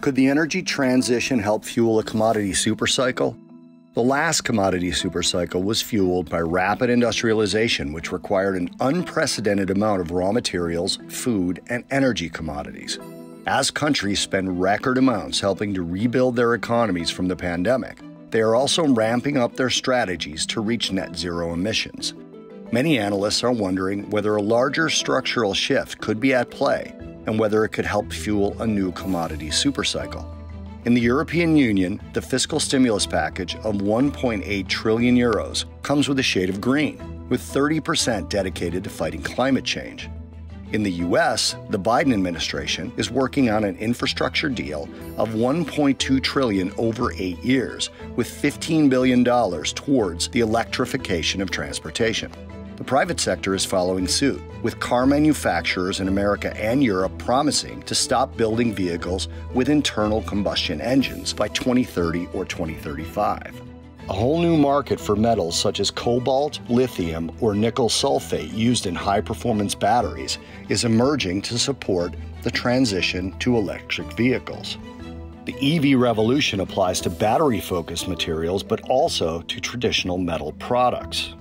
Could the energy transition help fuel a commodity supercycle? The last commodity supercycle was fueled by rapid industrialization, which required an unprecedented amount of raw materials, food, and energy commodities. As countries spend record amounts helping to rebuild their economies from the pandemic, they are also ramping up their strategies to reach net zero emissions. Many analysts are wondering whether a larger structural shift could be at play and whether it could help fuel a new commodity supercycle. In the European Union, the fiscal stimulus package of 1.8 trillion euros comes with a shade of green, with 30% dedicated to fighting climate change. In the US, the Biden administration is working on an infrastructure deal of 1.2 trillion over 8 years with 15 billion dollars towards the electrification of transportation. The private sector is following suit, with car manufacturers in America and Europe promising to stop building vehicles with internal combustion engines by 2030 or 2035. A whole new market for metals such as cobalt, lithium, or nickel sulfate used in high performance batteries is emerging to support the transition to electric vehicles. The EV revolution applies to battery focused materials, but also to traditional metal products.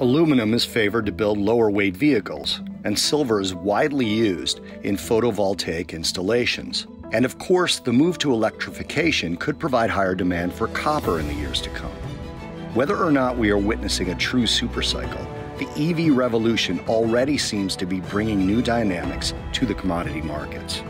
Aluminum is favored to build lower weight vehicles, and silver is widely used in photovoltaic installations. And of course, the move to electrification could provide higher demand for copper in the years to come. Whether or not we are witnessing a true supercycle, the EV revolution already seems to be bringing new dynamics to the commodity markets.